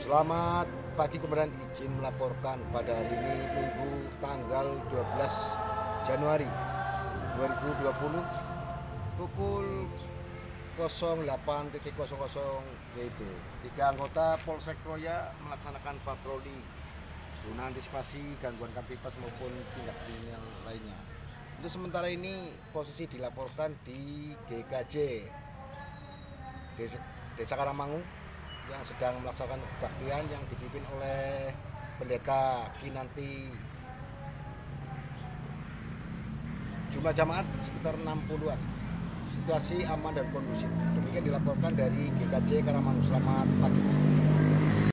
Selamat pagi kemudian izin melaporkan pada hari ini Minggu tanggal 12 Januari 2020 pukul 08.00 WIB. Tiga anggota Polsek Kroya melaksanakan patroli guna antisipasi gangguan kamtipas maupun tindak kriminal lainnya. Untuk sementara ini posisi dilaporkan di GKJ Desa, Desa Karangmangu yang sedang melaksanakan kebaktian yang dipimpin oleh pendeta Kinanti jumlah jamaat sekitar 60-an situasi aman dan kondusif. Demikian dilaporkan dari GKJ Karangmangu selamat pagi